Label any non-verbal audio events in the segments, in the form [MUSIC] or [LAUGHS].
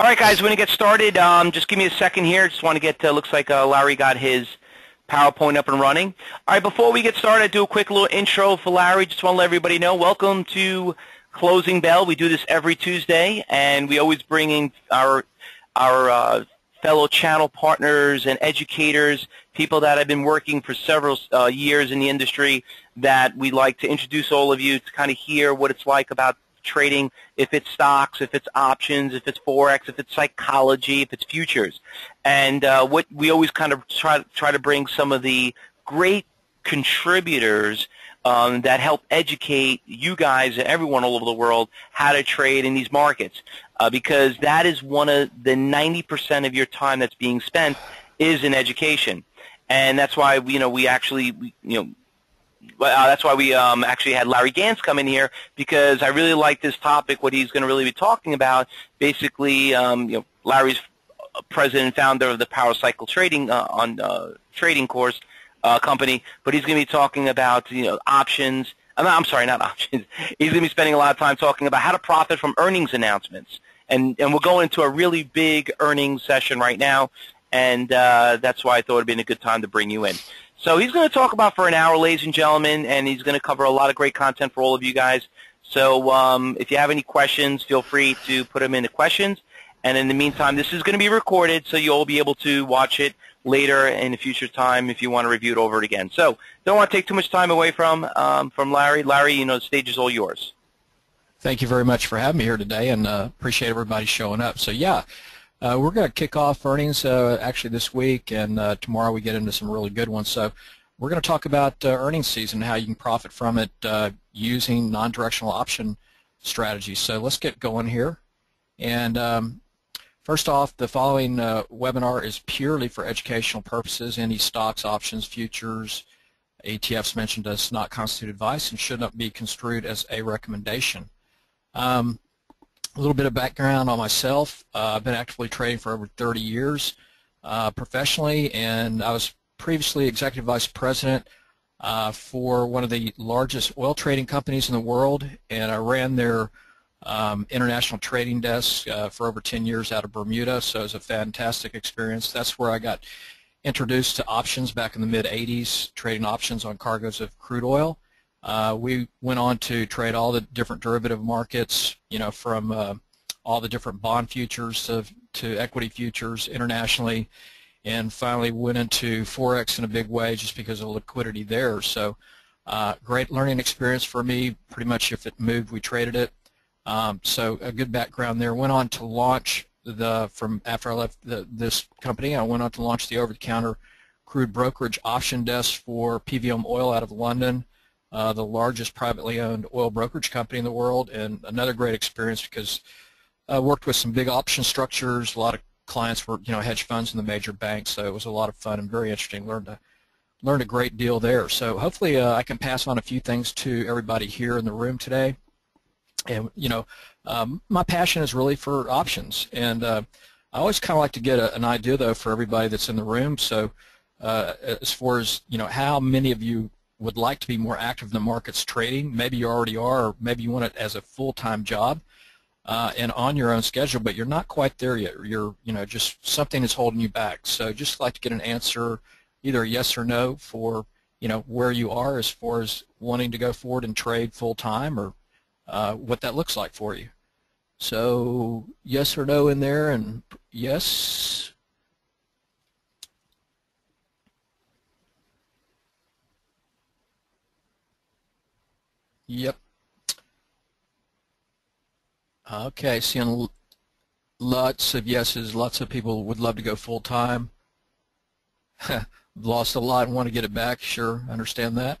All right, guys, we're going to get started. Um, just give me a second here. Just want to get to, looks like uh, Larry got his PowerPoint up and running. All right, before we get started, I do a quick little intro for Larry. Just want to let everybody know, welcome to Closing Bell. We do this every Tuesday, and we always bring in our, our uh, fellow channel partners and educators, people that have been working for several uh, years in the industry that we like to introduce all of you to kind of hear what it's like about trading, if it's stocks, if it's options, if it's forex, if it's psychology, if it's futures, and uh, what we always kind of try try to bring some of the great contributors um, that help educate you guys and everyone all over the world how to trade in these markets, uh, because that is one of the 90% of your time that's being spent is in education, and that's why you know we actually you know uh, that's why we um, actually had Larry Gaines come in here because I really like this topic. What he's going to really be talking about, basically, um, you know, Larry's president and founder of the Power Cycle Trading uh, on uh, trading course uh, company, but he's going to be talking about you know options. I'm, I'm sorry, not [LAUGHS] options. He's going to be spending a lot of time talking about how to profit from earnings announcements, and and we're going into a really big earnings session right now, and uh, that's why I thought it'd been a good time to bring you in. So he's going to talk about for an hour, ladies and gentlemen, and he's going to cover a lot of great content for all of you guys. So um, if you have any questions, feel free to put them in the questions. And in the meantime, this is going to be recorded, so you'll be able to watch it later in a future time if you want to review it over it again. So don't want to take too much time away from um, from Larry. Larry, you know, the stage is all yours. Thank you very much for having me here today, and uh, appreciate everybody showing up. So yeah, uh, we're going to kick off earnings uh, actually this week, and uh, tomorrow we get into some really good ones. So we're going to talk about uh, earnings season, and how you can profit from it uh, using non-directional option strategies. So let's get going here. And um, first off, the following uh, webinar is purely for educational purposes. Any stocks, options, futures, ETFs mentioned does not constitute advice and should not be construed as a recommendation. Um, a little bit of background on myself. Uh, I've been actively trading for over 30 years uh, professionally, and I was previously executive vice president uh, for one of the largest oil trading companies in the world, and I ran their um, international trading desk uh, for over 10 years out of Bermuda, so it was a fantastic experience. That's where I got introduced to options back in the mid-80s, trading options on cargoes of crude oil. Uh, we went on to trade all the different derivative markets, you know, from uh, all the different bond futures to, to equity futures internationally, and finally went into Forex in a big way just because of liquidity there. So uh, great learning experience for me. Pretty much if it moved, we traded it. Um, so a good background there. Went on to launch the, from after I left the, this company, I went on to launch the over-the-counter crude brokerage option desk for PVM Oil out of London uh, the largest privately owned oil brokerage company in the world, and another great experience because I worked with some big option structures. A lot of clients were, you know, hedge funds and the major banks, so it was a lot of fun and very interesting. Learned a learned a great deal there. So hopefully uh, I can pass on a few things to everybody here in the room today. And you know, um, my passion is really for options, and uh, I always kind of like to get a, an idea though for everybody that's in the room. So uh, as far as you know, how many of you would like to be more active in the markets trading, maybe you already are, or maybe you want it as a full-time job uh, and on your own schedule, but you're not quite there yet. You're, you know, just something is holding you back. So just like to get an answer, either yes or no, for you know where you are as far as wanting to go forward and trade full-time, or uh, what that looks like for you. So yes or no in there, and yes, Yep. Okay, seeing lots of yeses. Lots of people would love to go full time. [LAUGHS] Lost a lot and want to get it back. Sure, understand that.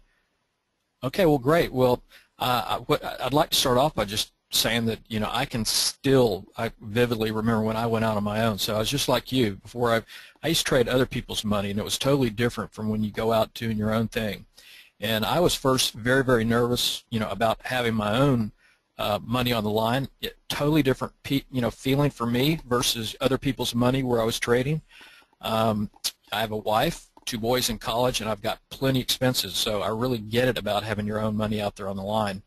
Okay, well, great. Well, uh, I'd like to start off by just saying that you know I can still I vividly remember when I went out on my own. So I was just like you before. I I used to trade other people's money, and it was totally different from when you go out doing your own thing. And I was first very, very nervous, you know, about having my own uh, money on the line. It, totally different, you know, feeling for me versus other people's money where I was trading. Um, I have a wife, two boys in college, and I've got plenty expenses, so I really get it about having your own money out there on the line.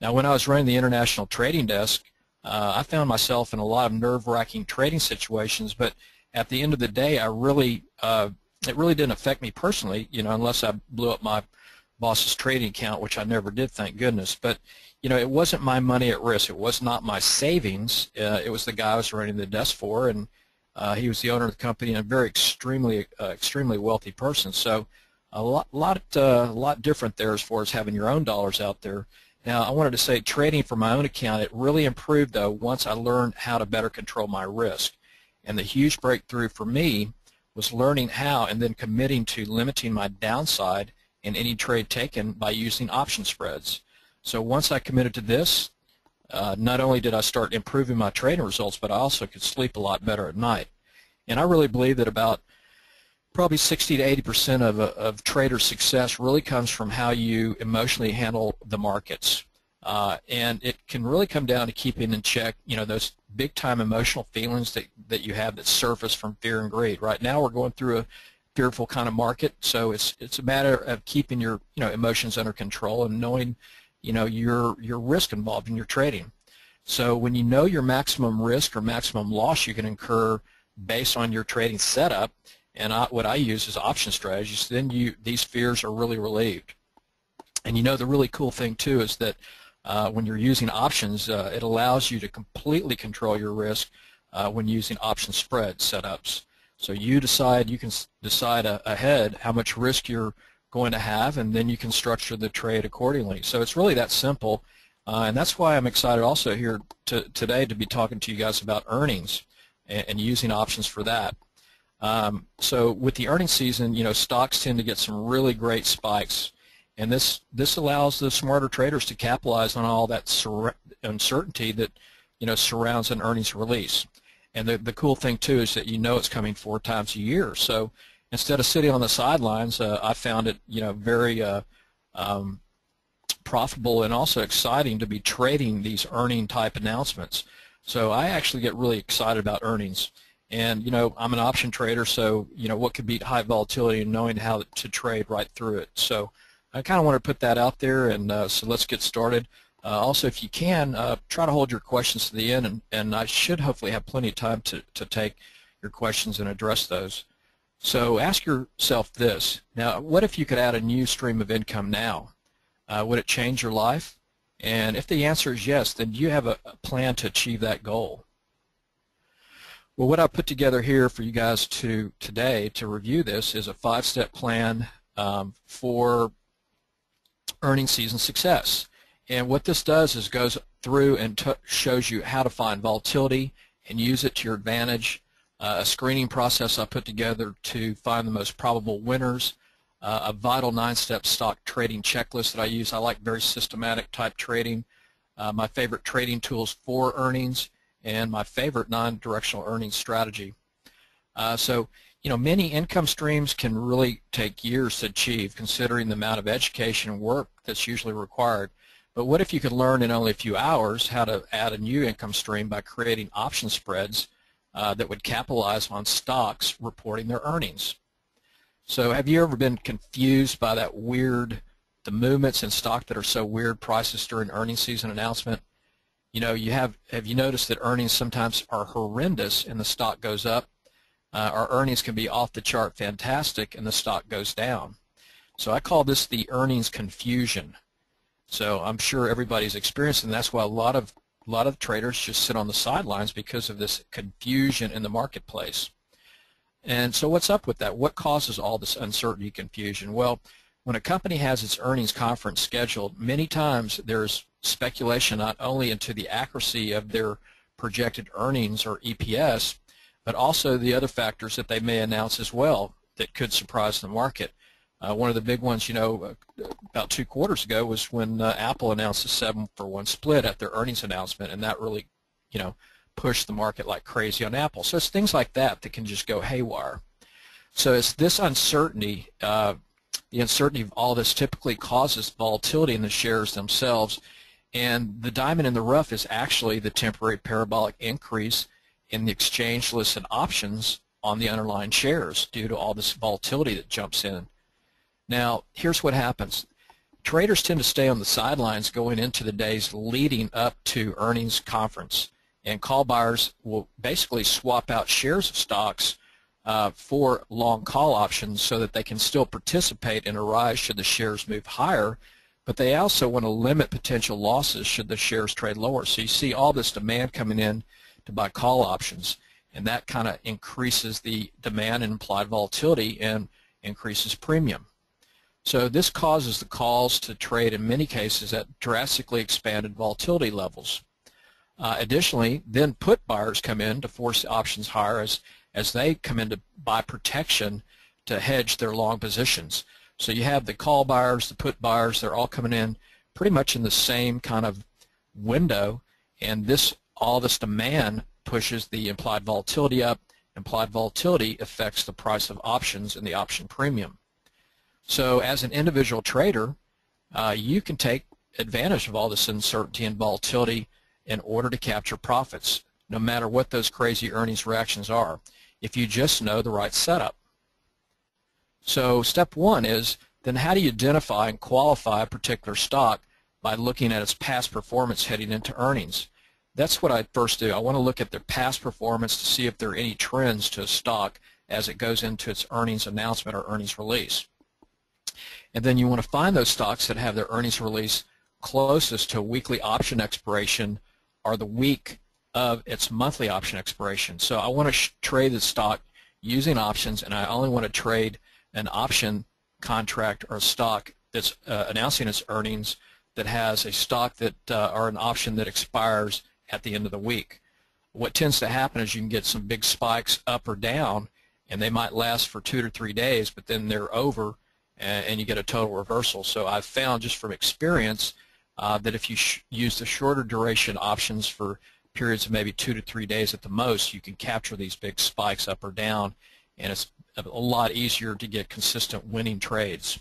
Now, when I was running the international trading desk, uh, I found myself in a lot of nerve-wracking trading situations, but at the end of the day, I really uh, it really didn't affect me personally, you know, unless I blew up my boss's trading account, which I never did, thank goodness. But you know, it wasn't my money at risk. It was not my savings. Uh, it was the guy I was running the desk for, and uh, he was the owner of the company and a very extremely, uh, extremely wealthy person. So a lot, lot, uh, lot different there as far as having your own dollars out there. Now, I wanted to say trading for my own account, it really improved, though, once I learned how to better control my risk. And the huge breakthrough for me was learning how and then committing to limiting my downside in any trade taken by using option spreads. So once I committed to this, uh, not only did I start improving my trading results, but I also could sleep a lot better at night. And I really believe that about probably 60 to 80 percent of, of trader success really comes from how you emotionally handle the markets. Uh, and it can really come down to keeping in check, you know, those big-time emotional feelings that, that you have that surface from fear and greed. Right now, we're going through a fearful kind of market, so it's it's a matter of keeping your you know emotions under control and knowing, you know, your your risk involved in your trading. So when you know your maximum risk or maximum loss you can incur based on your trading setup, and I, what I use is option strategies, then you these fears are really relieved. And you know the really cool thing too is that uh, when you're using options, uh, it allows you to completely control your risk uh, when using option spread setups. So you decide, you can decide ahead how much risk you're going to have, and then you can structure the trade accordingly. So it's really that simple, uh, and that's why I'm excited also here to, today to be talking to you guys about earnings and, and using options for that. Um, so with the earnings season, you know, stocks tend to get some really great spikes and this this allows the smarter traders to capitalize on all that uncertainty that you know surrounds an earnings release. And the the cool thing too is that you know it's coming four times a year. So instead of sitting on the sidelines, uh, I found it you know very uh, um, profitable and also exciting to be trading these earning type announcements. So I actually get really excited about earnings. And you know, I'm an option trader, so you know what could beat high volatility and knowing how to trade right through it. So I kind of want to put that out there, and uh, so let's get started. Uh, also, if you can, uh, try to hold your questions to the end, and, and I should hopefully have plenty of time to, to take your questions and address those. So ask yourself this. Now, what if you could add a new stream of income now? Uh, would it change your life? And if the answer is yes, then you have a, a plan to achieve that goal? Well, what I put together here for you guys to today to review this is a five-step plan um, for earning season success. And what this does is goes through and shows you how to find volatility and use it to your advantage. Uh, a screening process I put together to find the most probable winners. Uh, a vital nine-step stock trading checklist that I use. I like very systematic type trading. Uh, my favorite trading tools for earnings and my favorite non-directional earnings strategy. Uh, so you know, many income streams can really take years to achieve considering the amount of education and work that's usually required. But what if you could learn in only a few hours how to add a new income stream by creating option spreads uh, that would capitalize on stocks reporting their earnings? So have you ever been confused by that weird, the movements in stock that are so weird, prices during earnings season announcement? You know, you have, have you noticed that earnings sometimes are horrendous and the stock goes up uh, our earnings can be off the chart fantastic and the stock goes down. So I call this the earnings confusion. So I'm sure everybody's experiencing that's why a lot of a lot of traders just sit on the sidelines because of this confusion in the marketplace. And so what's up with that? What causes all this uncertainty confusion? Well, when a company has its earnings conference scheduled, many times there's speculation not only into the accuracy of their projected earnings or EPS, but also the other factors that they may announce as well that could surprise the market. Uh, one of the big ones, you know, uh, about two quarters ago was when uh, Apple announced a seven for one split at their earnings announcement, and that really, you know, pushed the market like crazy on Apple. So it's things like that that can just go haywire. So it's this uncertainty, uh, the uncertainty of all this typically causes volatility in the shares themselves, and the diamond in the rough is actually the temporary parabolic increase in the exchange listed options on the underlying shares due to all this volatility that jumps in. Now, here's what happens. Traders tend to stay on the sidelines going into the days leading up to earnings conference. and call buyers will basically swap out shares of stocks uh, for long call options so that they can still participate in a rise should the shares move higher, but they also want to limit potential losses should the shares trade lower. So you see all this demand coming in to buy call options, and that kind of increases the demand and implied volatility and increases premium. So this causes the calls to trade in many cases at drastically expanded volatility levels. Uh, additionally, then put buyers come in to force options higher as, as they come in to buy protection to hedge their long positions. So you have the call buyers, the put buyers, they're all coming in pretty much in the same kind of window, and this all this demand pushes the implied volatility up. Implied volatility affects the price of options and the option premium. So as an individual trader, uh, you can take advantage of all this uncertainty and volatility in order to capture profits, no matter what those crazy earnings reactions are, if you just know the right setup. So step one is then how do you identify and qualify a particular stock by looking at its past performance heading into earnings. That's what I first do. I want to look at their past performance to see if there are any trends to a stock as it goes into its earnings announcement or earnings release. And then you want to find those stocks that have their earnings release closest to weekly option expiration or the week of its monthly option expiration. So I want to trade the stock using options, and I only want to trade an option contract or a stock that's uh, announcing its earnings that has a stock that uh, or an option that expires at the end of the week. What tends to happen is you can get some big spikes up or down, and they might last for two to three days, but then they're over, and, and you get a total reversal. So I've found just from experience uh, that if you use the shorter duration options for periods of maybe two to three days at the most, you can capture these big spikes up or down, and it's a lot easier to get consistent winning trades.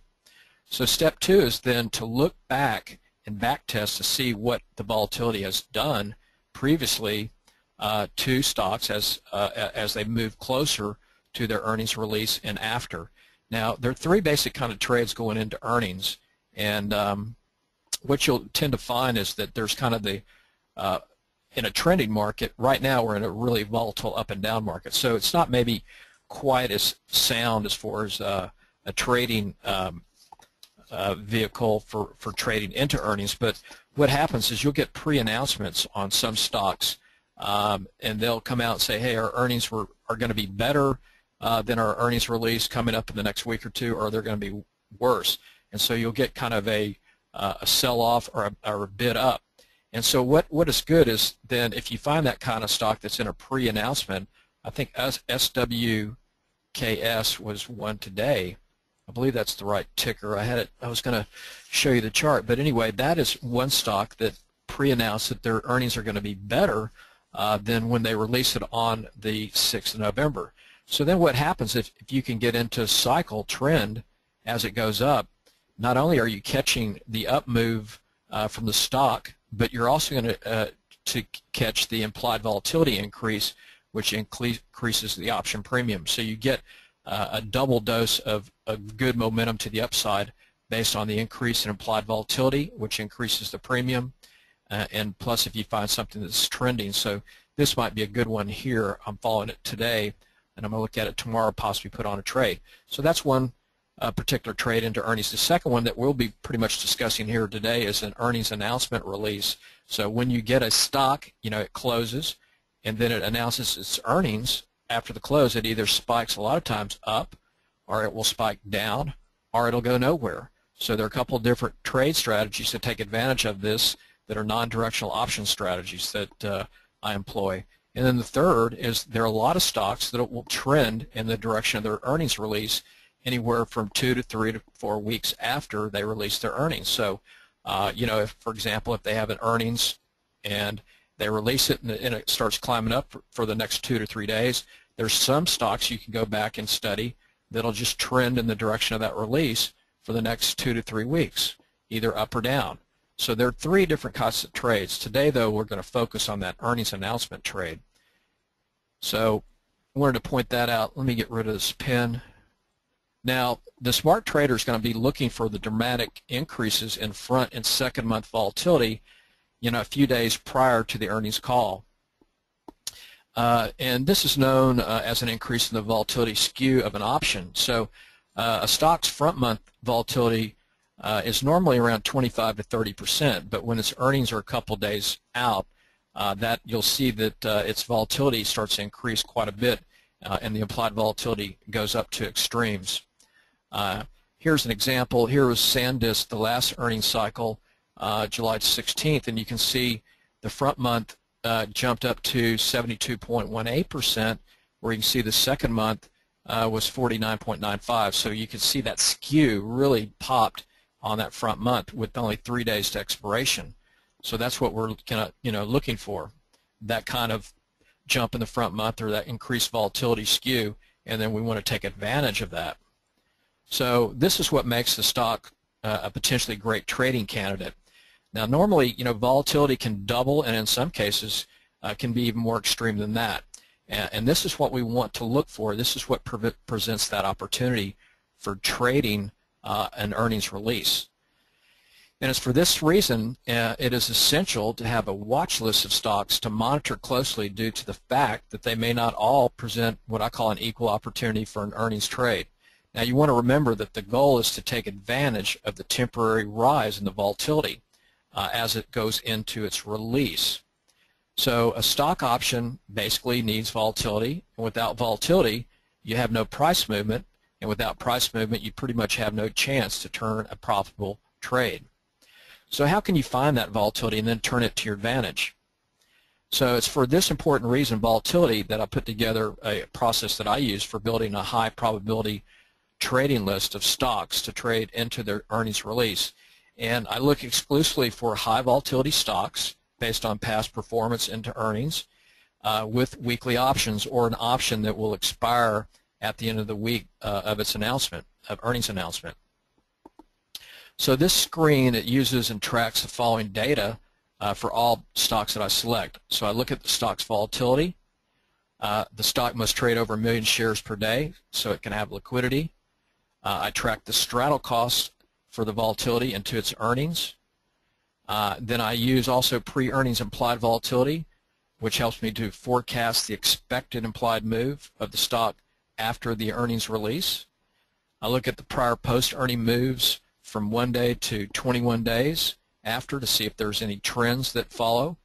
So step two is then to look back and back test to see what the volatility has done previously uh, to stocks as uh, as they move closer to their earnings release and after. Now there are three basic kind of trades going into earnings, and um, what you'll tend to find is that there's kind of the uh, in a trending market right now we're in a really volatile up and down market. So it's not maybe quite as sound as far as uh, a trading um, uh, vehicle for, for trading into earnings but what happens is you'll get pre-announcements on some stocks um, and they'll come out and say hey our earnings were, are going to be better uh, than our earnings release coming up in the next week or two or they're going to be worse and so you'll get kind of a uh, a sell-off or a, or a bid up. And so what, what is good is then if you find that kind of stock that's in a pre-announcement, I think SWKS was one today. I believe that's the right ticker. I had it. I was going to show you the chart, but anyway, that is one stock that pre-announced that their earnings are going to be better uh, than when they release it on the 6th of November. So then what happens if, if you can get into cycle trend as it goes up, not only are you catching the up move uh, from the stock, but you're also going to uh, to catch the implied volatility increase, which increases the option premium. So you get uh, a double dose of, of good momentum to the upside based on the increase in implied volatility, which increases the premium, uh, and plus if you find something that's trending. So this might be a good one here. I'm following it today, and I'm going to look at it tomorrow, possibly put on a trade. So that's one a particular trade into earnings. The second one that we'll be pretty much discussing here today is an earnings announcement release. So when you get a stock, you know, it closes and then it announces its earnings after the close. It either spikes a lot of times up or it will spike down or it'll go nowhere. So there are a couple of different trade strategies to take advantage of this that are non-directional option strategies that uh, I employ. And then the third is there are a lot of stocks that will trend in the direction of their earnings release anywhere from two to three to four weeks after they release their earnings. So, uh, you know, if, for example, if they have an earnings and they release it and, it starts climbing up for, for the next two to three days, there's some stocks you can go back and study that'll just trend in the direction of that release for the next two to three weeks, either up or down. So there are three different kinds of trades. Today, though, we're going to focus on that earnings announcement trade. So I wanted to point that out. Let me get rid of this pen. Now, the smart trader is going to be looking for the dramatic increases in front and second month volatility, you know, a few days prior to the earnings call. Uh, and this is known uh, as an increase in the volatility skew of an option. So uh, a stock's front month volatility uh, is normally around 25 to 30 percent, but when its earnings are a couple days out, uh, that you'll see that uh, its volatility starts to increase quite a bit, and the implied volatility goes up to extremes. here's an example. Here was SanDisk, the last earnings cycle, July 16th, and you can see the front month uh, jumped up to 72.18%, where you can see the second month uh, was 49.95. So you can see that skew really popped on that front month with only three days to expiration. So that's what we're kind of you know looking for, that kind of jump in the front month or that increased volatility skew, and then we want to take advantage of that. So this is what makes the stock uh, a potentially great trading candidate. Now normally, you know, volatility can double and in some cases uh, can be even more extreme than that. And, and, this is what we want to look for. This is what pre presents that opportunity for trading uh, an earnings release. And it's for this reason uh, it is essential to have a watch list of stocks to monitor closely due to the fact that they may not all present what I call an equal opportunity for an earnings trade. Now you want to remember that the goal is to take advantage of the temporary rise in the volatility uh, as it goes into its release. So a stock option basically needs volatility, and without volatility, you have no price movement, and without price movement, you pretty much have no chance to turn a profitable trade. So how can you find that volatility and then turn it to your advantage? So it's for this important reason, volatility, that I put together a process that I use for building a high probability trading list of stocks to trade into their earnings release. And I look exclusively for high volatility stocks based on past performance into earnings uh, with weekly options or an option that will expire at the end of the week uh, of its announcement, of earnings announcement. So this screen, it uses and tracks the following data uh, for all stocks that I select. So I look at the stock's volatility. Uh, the stock must trade over a million shares per day so it can have liquidity. Uh, I track the straddle cost for the volatility into its earnings. Uh, then I use also pre-earnings implied volatility, which helps me to forecast the expected implied move of the stock after the earnings release. I look at the prior post-earning moves from one day to 21 days after to see if there's any trends that follow.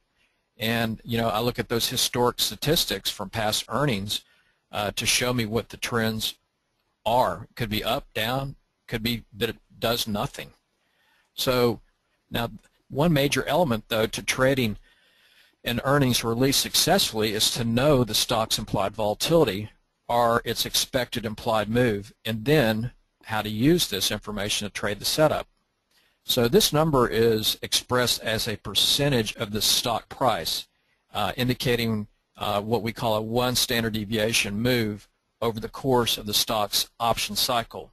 And, you know, I look at those historic statistics from past earnings uh, to show me what the trends are. Could be up, down, could be that it does nothing. So now one major element though to trading an earnings release successfully is to know the stock's implied volatility or its expected implied move and then how to use this information to trade the setup. So this number is expressed as a percentage of the stock price uh, indicating uh, what we call a one standard deviation move over the course of the stock's option cycle.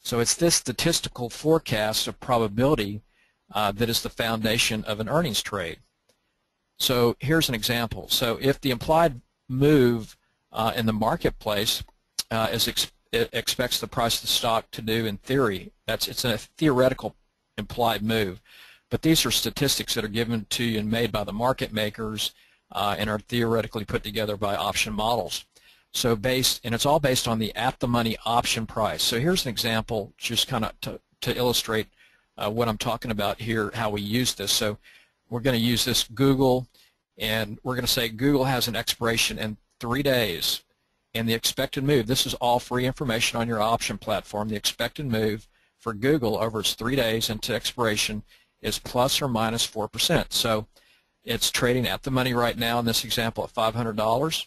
So it's this statistical forecast of probability uh, that is the foundation of an earnings trade. So here's an example. So if the implied move uh, in the marketplace uh, is ex expects the price of the stock to do in theory, that's it's a theoretical implied move. But these are statistics that are given to you and made by the market makers uh, and are theoretically put together by option models. So based, and it's all based on the at-the-money option price. So here's an example just kind of to, to illustrate uh, what I'm talking about here, how we use this. So we're going to use this Google, and we're going to say Google has an expiration in three days. And the expected move, this is all free information on your option platform, the expected move for Google over its three days into expiration is plus or minus 4%. So it's trading at the money right now in this example at $500.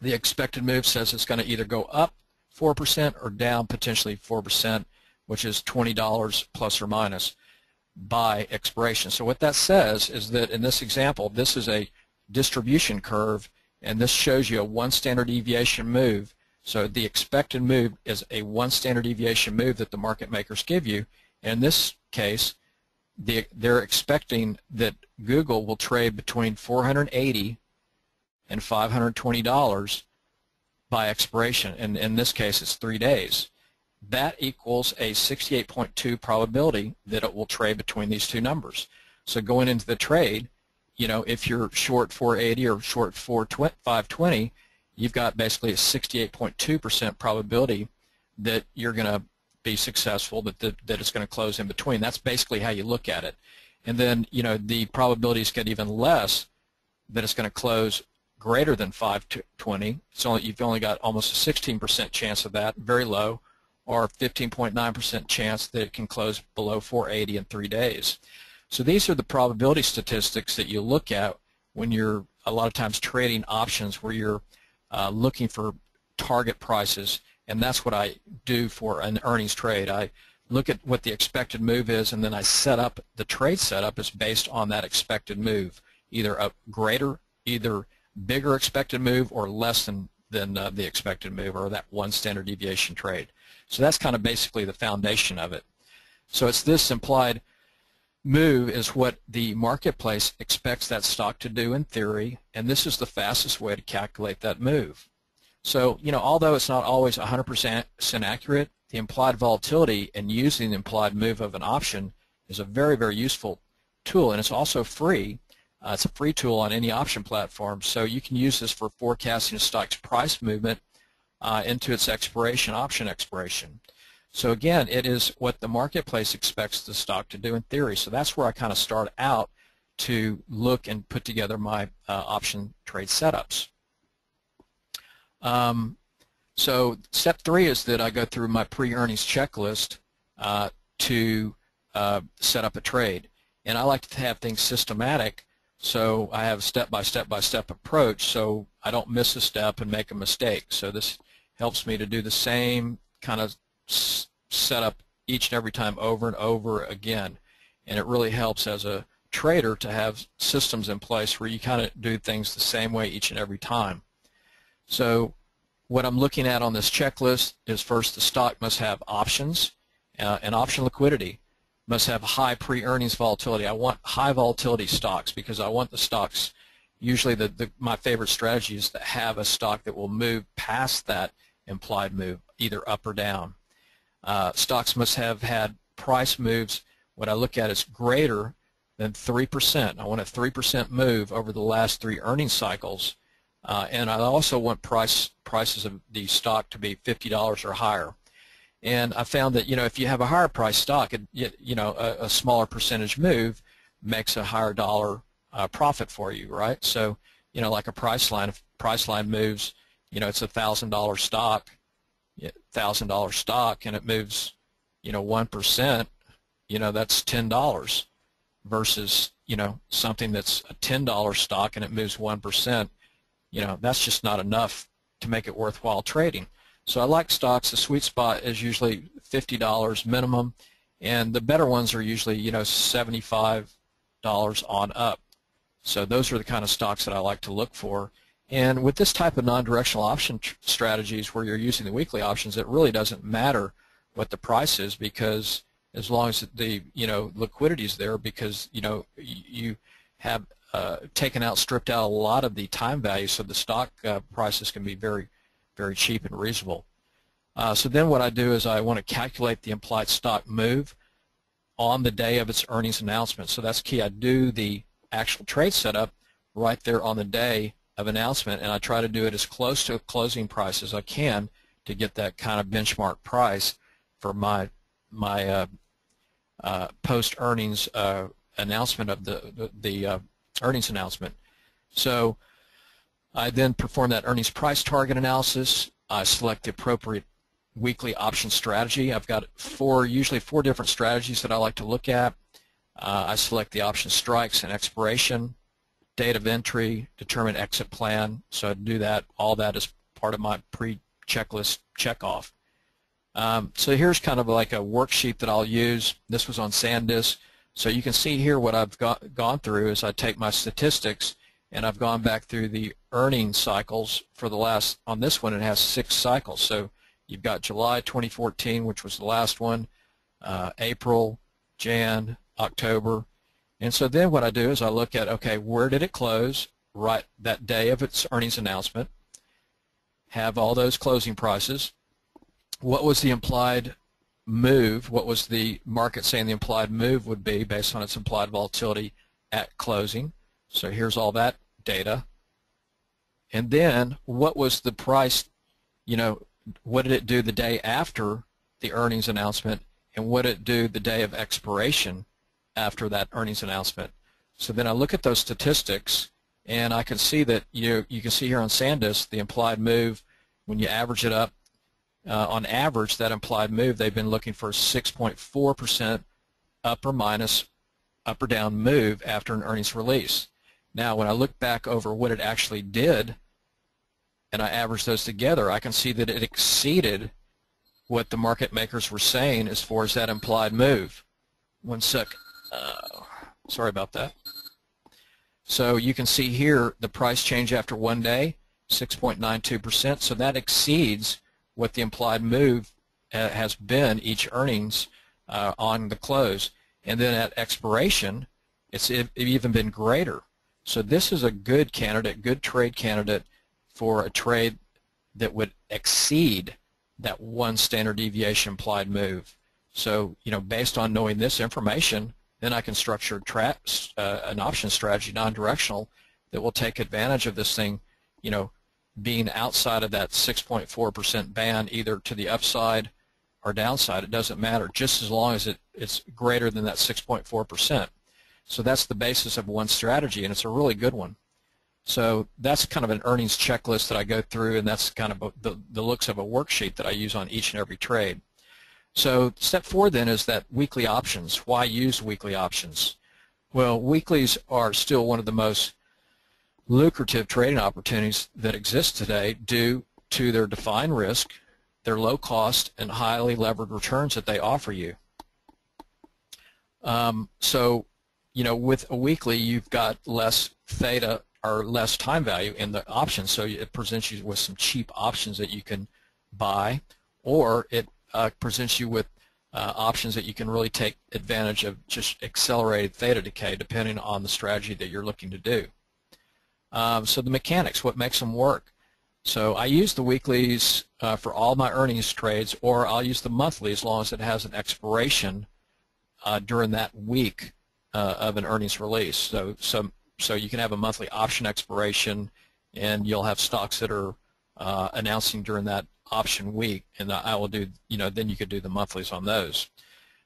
The expected move says it's going to either go up 4% or down potentially 4%, which is $20 plus or minus by expiration. So what that says is that in this example, this is a distribution curve, and this shows you a one standard deviation move. So the expected move is a one standard deviation move that the market makers give you. In this case, the, they're expecting that Google will trade between 480 and $520 by expiration. And in this case, it's three days. That equals a 68.2 probability that it will trade between these two numbers. So going into the trade, you know, if you're short 480 or short 520, you've got basically a 68.2% probability that you're going to be successful, that, that, that it's going to close in between. That's basically how you look at it. And then, you know, the probabilities get even less that it's going to close greater than 520. It's only, you've only got almost a 16% chance of that, very low, or 15.9% chance that it can close below 480 in three days. So these are the probability statistics that you look at when you're a lot of times trading options where you're uh, looking for target prices, and that's what I do for an earnings trade. I look at what the expected move is, and then I set up the trade setup is based on that expected move, either a greater, either bigger expected move or less than than uh, the expected move or that one standard deviation trade. So that's kind of basically the foundation of it. So it's this implied move is what the marketplace expects that stock to do in theory, and this is the fastest way to calculate that move. So, you know, although it's not always 100% accurate, the implied volatility and using the implied move of an option is a very, very useful tool, and it's also free. Uh, it's a free tool on any option platform, so you can use this for forecasting a stock's price movement uh, into its expiration, option expiration. So again, it is what the marketplace expects the stock to do in theory. So that's where I kind of start out to look and put together my uh, option trade setups. Um, so step three is that I go through my pre-earnings checklist uh, to uh, set up a trade. And I like to have things systematic, so I have a step-by-step-by-step approach so I don't miss a step and make a mistake. So this helps me to do the same kind of set up each and every time over and over again. And it really helps as a trader to have systems in place where you kind of do things the same way each and every time. So what I'm looking at on this checklist is first the stock must have options uh, and option liquidity must have high pre-earnings volatility. I want high volatility stocks because I want the stocks usually the, the, my favorite strategy is to have a stock that will move past that implied move either up or down. Uh, stocks must have had price moves. What I look at is greater than 3%. I want a 3% move over the last three earnings cycles. Uh, and I also want price prices of the stock to be $50 or higher. And I found that you know if you have a higher price stock, it, you know a, a smaller percentage move makes a higher dollar uh, profit for you, right? So you know like a Priceline, if Priceline moves, you know it's a thousand dollar stock, thousand dollar stock and it moves, you know, one percent, you know, that's ten dollars versus, you know, something that's a ten dollar stock and it moves one percent, you know, that's just not enough to make it worthwhile trading. So I like stocks. The sweet spot is usually fifty dollars minimum, and the better ones are usually, you know, seventy-five dollars on up. So those are the kind of stocks that I like to look for. And with this type of non-directional option strategies where you're using the weekly options, it really doesn't matter what the price is because as long as the you know liquidity is there because you know you have uh, taken out, stripped out a lot of the time value, so the stock uh, prices can be very, very cheap and reasonable. Uh, so then what I do is I want to calculate the implied stock move on the day of its earnings announcement. So that's key. I do the actual trade setup right there on the day of announcement, and I try to do it as close to a closing price as I can to get that kind of benchmark price for my my uh, uh, post earnings uh, announcement of the the, the uh, earnings announcement. So I then perform that earnings price target analysis. I select the appropriate weekly option strategy. I've got four, usually four different strategies that I like to look at. Uh, I select the option strikes and expiration date of entry, determine exit plan. So I do that. All that is part of my pre-checklist checkoff. Um, so here's kind of like a worksheet that I'll use. This was on SanDisk. So you can see here what I've got, gone through is I take my statistics and I've gone back through the earning cycles for the last, on this one it has six cycles. So you've got July 2014, which was the last one, uh, April, Jan, October, and so then what I do is I look at, okay, where did it close right that day of its earnings announcement, have all those closing prices, what was the implied move, what was the market saying the implied move would be based on its implied volatility at closing. So here's all that data. And then what was the price, you know, what did it do the day after the earnings announcement? And what did it do the day of expiration after that earnings announcement? So then I look at those statistics and I can see that you you can see here on SanDisk the implied move when you average it up uh, on average that implied move they've been looking for 6.4 percent up or minus up or down move after an earnings release. Now when I look back over what it actually did and I average those together, I can see that it exceeded what the market makers were saying as far as that implied move. One sec. Sorry about that. So you can see here the price change after one day, 6.92%. So that exceeds what the implied move uh, has been each earnings uh, on the close. And then at expiration, it's even been greater. So this is a good candidate, good trade candidate for a trade that would exceed that one standard deviation implied move. So, you know, based on knowing this information, then I can structure uh, an option strategy, non-directional, that will take advantage of this thing, you know, being outside of that 6.4% band, either to the upside or downside. It doesn't matter, just as long as it, it's greater than that 6.4%. So that's the basis of one strategy, and it's a really good one. So that's kind of an earnings checklist that I go through, and that's kind of a, the, the looks of a worksheet that I use on each and every trade. So step four then is that weekly options. Why use weekly options? Well, weeklies are still one of the most lucrative trading opportunities that exist today due to their defined risk, their low cost, and highly levered returns that they offer you. Um, so, you know, with a weekly, you've got less theta or less time value in the options. So it presents you with some cheap options that you can buy, or it uh, presents you with uh, options that you can really take advantage of just accelerated theta decay depending on the strategy that you're looking to do. Um, so the mechanics, what makes them work. So I use the weeklies uh, for all my earnings trades, or I'll use the monthly as long as it has an expiration uh, during that week uh, of an earnings release. So, so so you can have a monthly option expiration, and you'll have stocks that are uh, announcing during that option week, and I will do, you know, then you could do the monthlies on those.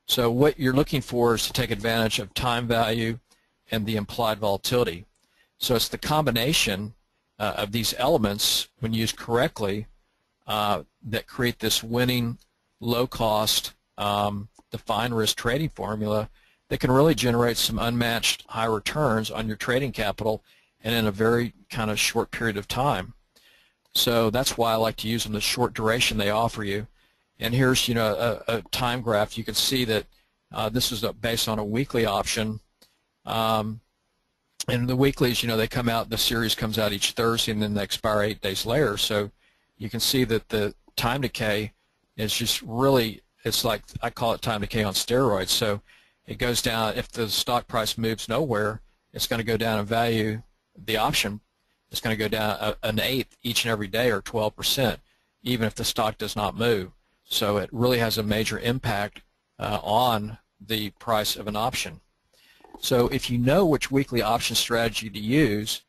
So what you're looking for is to take advantage of time value and the implied volatility. So it's the combination uh, of these elements, when used correctly, uh, that create this winning, low-cost, um, defined risk trading formula that can really generate some unmatched high returns on your trading capital and in a very kind of short period of time. So that's why I like to use them the short duration they offer you. And here's you know a, a time graph. You can see that uh, this is based on a weekly option. Um, and the weeklies, you know, they come out, the series comes out each Thursday and then they expire eight days later. So you can see that the time decay is just really, it's like, I call it time decay on steroids. So it goes down, if the stock price moves nowhere, it's going to go down in value. The option is going to go down an eighth each and every day or 12%, even if the stock does not move. So it really has a major impact uh, on the price of an option. So if you know which weekly option strategy to use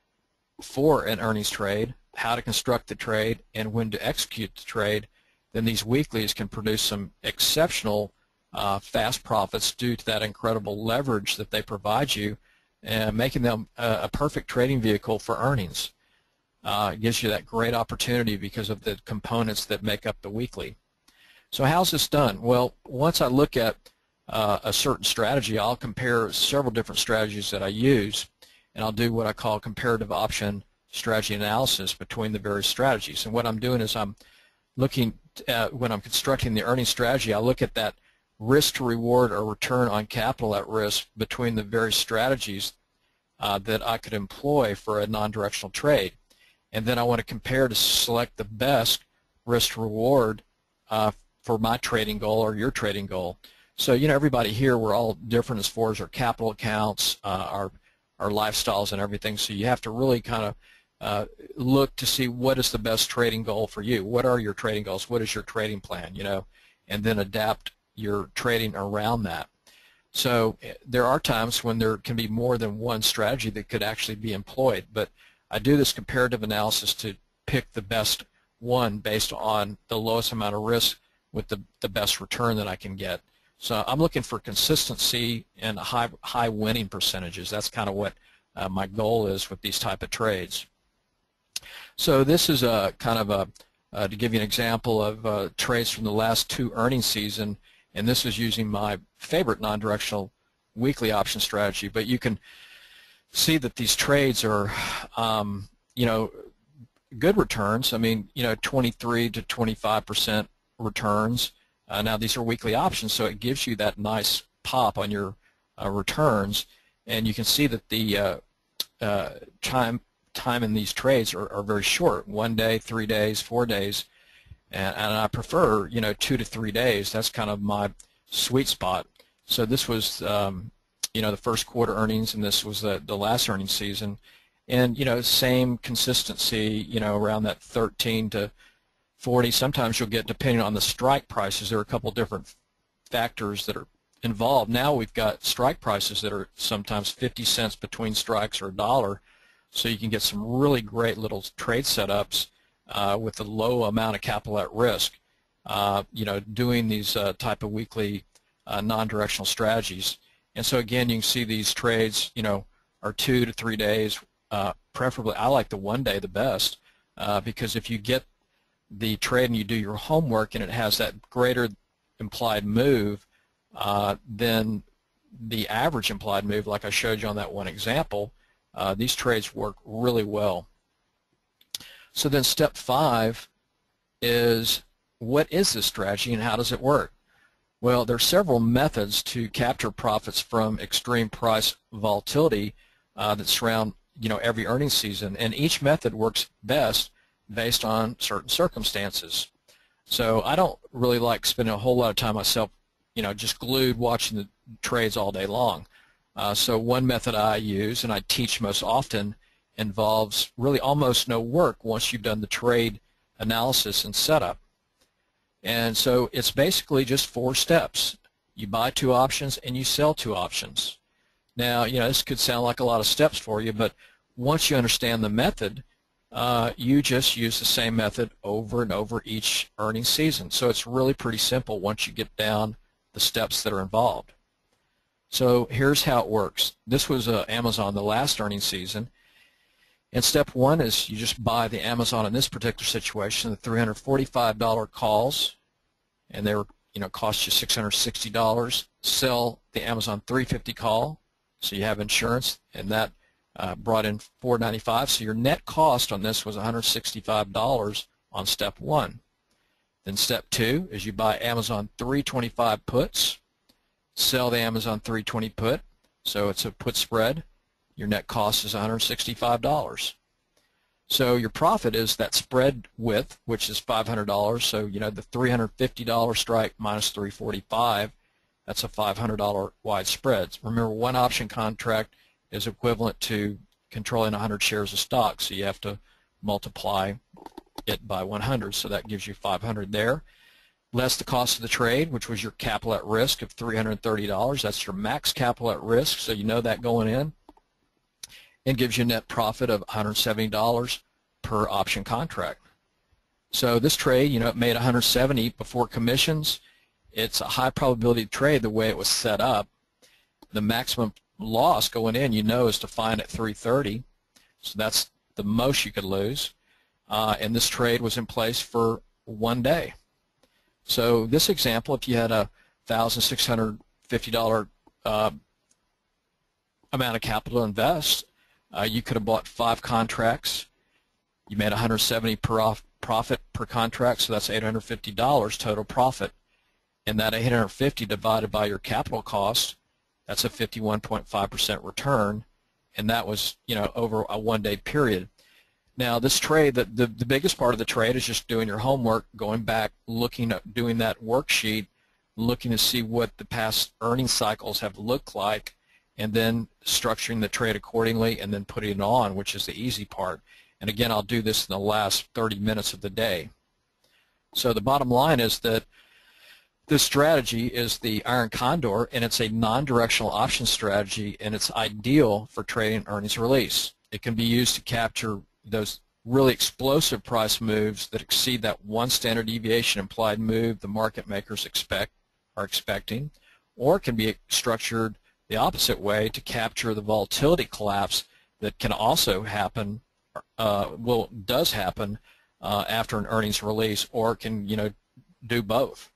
for an earnings trade, how to construct the trade, and when to execute the trade, then these weeklies can produce some exceptional uh, fast profits due to that incredible leverage that they provide you and making them a, a perfect trading vehicle for earnings. Uh, gives you that great opportunity because of the components that make up the weekly. So how's this done? Well, once I look at uh, a certain strategy, I'll compare several different strategies that I use, and I'll do what I call comparative option strategy analysis between the various strategies. And what I'm doing is I'm looking, at, when I'm constructing the earnings strategy, I look at that risk to reward or return on capital at risk between the various strategies uh, that I could employ for a non-directional trade. And then I want to compare to select the best risk to reward uh, for my trading goal or your trading goal. So, you know, everybody here, we're all different as far as our capital accounts, uh, our, our lifestyles and everything. So you have to really kind of uh, look to see what is the best trading goal for you. What are your trading goals? What is your trading plan, you know, and then adapt you're trading around that. So eh, there are times when there can be more than one strategy that could actually be employed, but I do this comparative analysis to pick the best one based on the lowest amount of risk with the, the best return that I can get. So I'm looking for consistency and high high winning percentages. That's kind of what uh, my goal is with these type of trades. So this is a kind of a uh, to give you an example of uh, trades from the last two earnings season, and this is using my favorite non-directional weekly option strategy. But you can see that these trades are, um, you know, good returns. I mean, you know, 23 to 25 percent returns. Uh, now these are weekly options, so it gives you that nice pop on your uh, returns, and you can see that the uh, uh, time time in these trades are, are, very short. One day, three days, four days, and, and I prefer you know two to three days. That's kind of my sweet spot. So this was um, you know the first quarter earnings, and this was the the last earnings season, and you know same consistency. You know around that 13 to 40. Sometimes you'll get, depending on the strike prices, there are a couple different factors that are involved. Now we've got strike prices that are sometimes 50 cents between strikes or a dollar, so you can get some really great little trade setups uh, with a low amount of capital at risk. Uh, you know, doing these uh, type of weekly uh, non-directional strategies. And so again, you can see these trades, you know, are two to three days. Preferably, I like the one day the best because if you get the trade and you do your homework and it has that greater implied move, then the average implied move, like I showed you on that one example, uh, these trades work really well. So then step five is what is this strategy and how does it work? Well, there are several methods to capture profits from extreme price volatility uh, that surround you know every earnings season, and each method works best based on certain circumstances. So I don't really like spending a whole lot of time myself, you know, just glued watching the trades all day long. Uh, so one method I use and I teach most often involves really almost no work once you've done the trade analysis and setup. And so it's basically just four steps. You buy two options and you sell two options. Now, you know, this could sound like a lot of steps for you, but once you understand the method, uh, you just use the same method over and over each earning season. So it's really pretty simple once you get down the steps that are involved. So here's how it works. This was uh, Amazon the last earning season. And step one is you just buy the Amazon in this particular situation, the $345 calls, and they were, you know, cost you $660. Sell the Amazon 350 call, so you have insurance, and that uh, brought in 495 so your net cost on this was $165 on step one. Then step two is you buy Amazon 325 puts, sell the Amazon 320 put, so it's a put spread. Your net cost is $165. So your profit is that spread width, which is $500. So you know the $350 strike minus minus $345, that's a $500 wide spread. Remember, one option contract is equivalent to controlling 100 shares of stock. So you have to multiply it by 100. So that gives you 500 there. Less the cost of the trade, which was your capital at risk of $330. That's your max capital at risk, so you know that going in. And gives you a net profit of $170 per option contract. So this trade, you know, it made 170 before commissions. It's a high probability trade the way it was set up. The maximum loss going in, you know, is defined at 330. So that's the most you could lose. Uh, and this trade was in place for one day. So this example, if you had a $1,650 uh, amount of capital to invest, uh, you could have bought five contracts. You made 170 per off profit per contract, so that's $850 total profit. And that 850 divided by your capital cost that's a 51.5% return, and that was you know over a one-day period. Now this trade, the, the, the biggest part of the trade is just doing your homework, going back, looking at doing that worksheet, looking to see what the past earning cycles have looked like, and then structuring the trade accordingly and then putting it on, which is the easy part. And again, I'll do this in the last 30 minutes of the day. So the bottom line is that this strategy is the Iron Condor, and it's a non-directional option strategy, and it's ideal for trading earnings release. It can be used to capture those really explosive price moves that exceed that one standard deviation implied move the market makers expect are expecting, or can be structured the opposite way to capture the volatility collapse that can also happen, uh, well, does happen uh, after an earnings release, or can you know do both.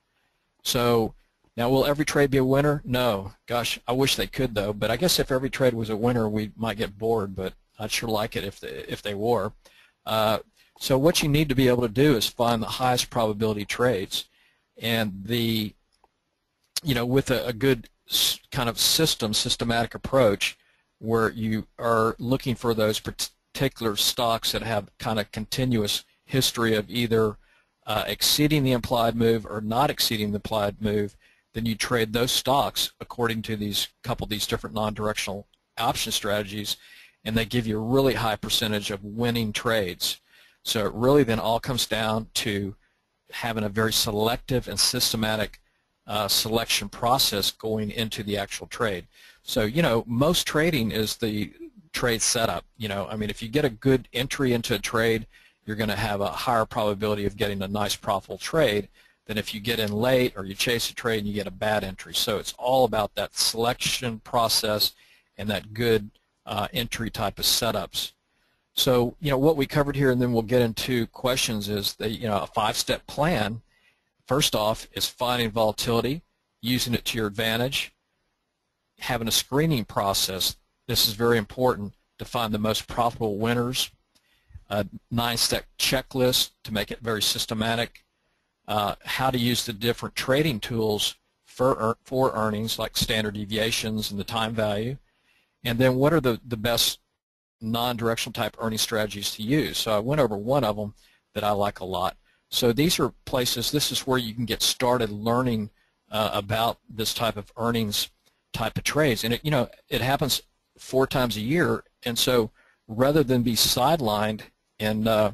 So now will every trade be a winner? No. Gosh, I wish they could though. But I guess if every trade was a winner, we might get bored. But I'd sure like it if they, if they were. Uh, so what you need to be able to do is find the highest probability trades, and the you know with a, a good kind of system, systematic approach, where you are looking for those particular stocks that have kind of continuous history of either uh, exceeding the implied move or not exceeding the implied move, then you trade those stocks according to these couple of these different non-directional option strategies, and they give you a really high percentage of winning trades. So it really then all comes down to having a very selective and systematic uh, selection process going into the actual trade. So you know most trading is the trade setup. You know I mean if you get a good entry into a trade you're going to have a higher probability of getting a nice profitable trade than if you get in late or you chase a trade and you get a bad entry. So it's all about that selection process and that good uh, entry type of setups. So you know what we covered here, and then we'll get into questions. Is the you know a five-step plan. First off, is finding volatility, using it to your advantage, having a screening process. This is very important to find the most profitable winners a nine-step checklist to make it very systematic, uh, how to use the different trading tools for, for earnings like standard deviations and the time value, and then what are the, the best non-directional type earning strategies to use. So I went over one of them that I like a lot. So these are places, this is where you can get started learning uh, about this type of earnings type of trades. And it, you know, it happens four times a year, and so rather than be sidelined and uh,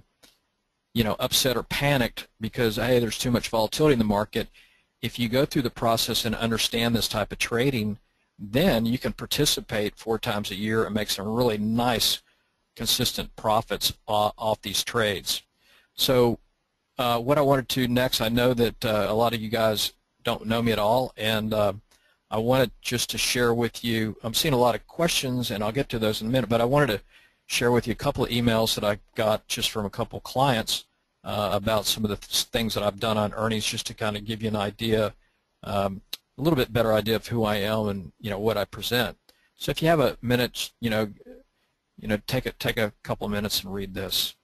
you know upset or panicked because hey there's too much volatility in the market if you go through the process and understand this type of trading then you can participate four times a year and make some really nice consistent profits off these trades so uh, what I wanted to next I know that uh, a lot of you guys don't know me at all and uh, I wanted just to share with you I'm seeing a lot of questions and I'll get to those in a minute but I wanted to share with you a couple of emails that I got just from a couple clients uh, about some of the th things that I've done on earnings just to kind of give you an idea, um, a little bit better idea of who I am and you know what I present. So if you have a minute, you know, you know, take a take a couple of minutes and read this.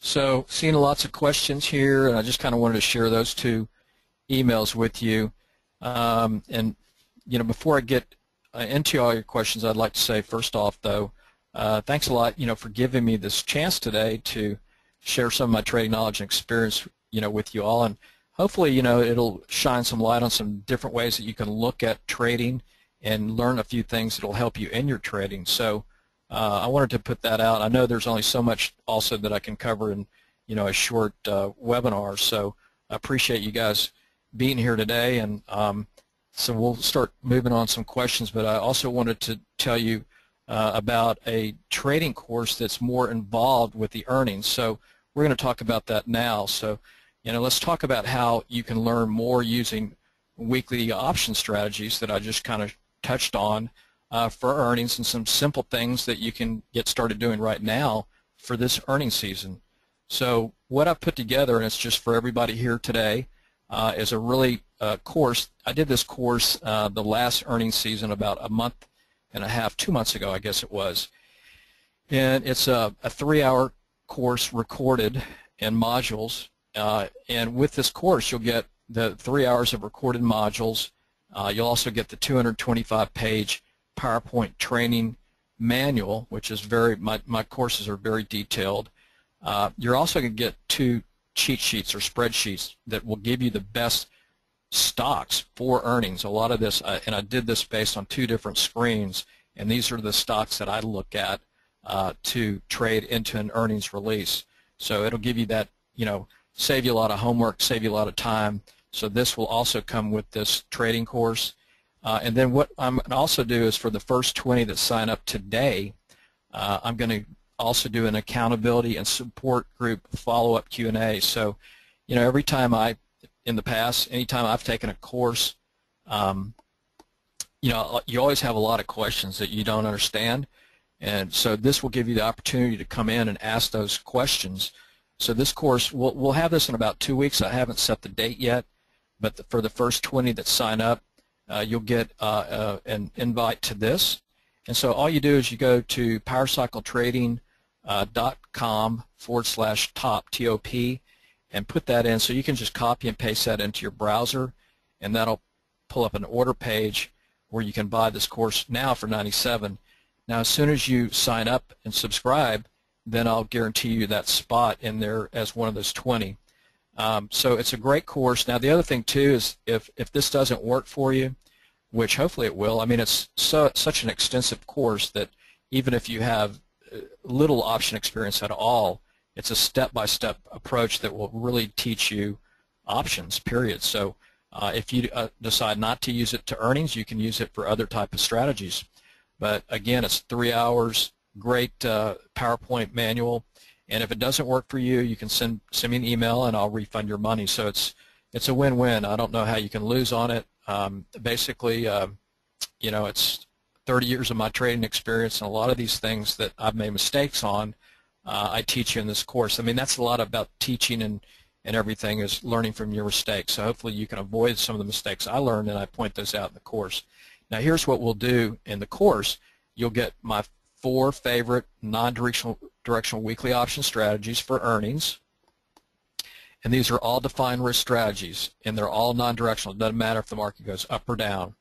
So seeing lots of questions here, and I just kind of wanted to share those two emails with you. Um, and you know, before I get uh, into all your questions, I'd like to say first off, though, uh, thanks a lot, you know, for giving me this chance today to share some of my trading knowledge and experience, you know, with you all, and hopefully, you know, it'll shine some light on some different ways that you can look at trading and learn a few things that'll help you in your trading. So uh, I wanted to put that out. I know there's only so much also that I can cover in you know a short uh, webinar, so I appreciate you guys being here today. And um, so we'll start moving on some questions. But I also wanted to tell you uh, about a trading course that's more involved with the earnings. So we're going to talk about that now. So you know, let's talk about how you can learn more using weekly option strategies that I just kind of touched on uh, for earnings and some simple things that you can get started doing right now for this earnings season. So what I've put together, and it's just for everybody here today, uh, is a really uh, course. I did this course uh, the last earnings season about a month and a half, two months ago, I guess it was. And it's a, a three-hour course recorded in modules. Uh, and with this course, you'll get the three hours of recorded modules. Uh, you'll also get the 225-page PowerPoint training manual, which is very, my, my courses are very detailed. Uh, you're also going to get two cheat sheets or spreadsheets that will give you the best stocks for earnings. A lot of this, uh, and I did this based on two different screens, and these are the stocks that I look at uh, to trade into an earnings release. So it'll give you that, you know, save you a lot of homework, save you a lot of time. So this will also come with this trading course. Uh, and then what I'm going to also do is for the first 20 that sign up today, uh, I'm going to also do an accountability and support group follow-up Q&A. So, you know, every time I, in the past, anytime I've taken a course, um, you know, you always have a lot of questions that you don't understand. And so this will give you the opportunity to come in and ask those questions. So this course, we'll, we'll have this in about two weeks. I haven't set the date yet, but the, for the first 20 that sign up, uh, you'll get uh, uh, an invite to this. And so all you do is you go to powercycletrading.com forward slash top, T-O-P, and put that in. So you can just copy and paste that into your browser, and that'll pull up an order page where you can buy this course now for 97 Now, as soon as you sign up and subscribe, then I'll guarantee you that spot in there as one of those 20. Um, so it's a great course. Now the other thing too is if, if this doesn't work for you, which hopefully it will, I mean it's so, such an extensive course that even if you have uh, little option experience at all, it's a step-by-step -step approach that will really teach you options, period. So uh, if you uh, decide not to use it to earnings, you can use it for other type of strategies. But again, it's three hours, great uh, PowerPoint manual. And if it doesn't work for you, you can send send me an email and I'll refund your money. So it's it's a win-win. I don't know how you can lose on it. Um, basically, uh, you know, it's 30 years of my trading experience, and a lot of these things that I've made mistakes on, uh, I teach you in this course. I mean, that's a lot about teaching and and everything is learning from your mistakes. So hopefully you can avoid some of the mistakes I learned, and I point those out in the course. Now, here's what we'll do in the course. You'll get my four favorite non-directional directional weekly option strategies for earnings. And these are all defined risk strategies, and they're all non-directional. It doesn't matter if the market goes up or down.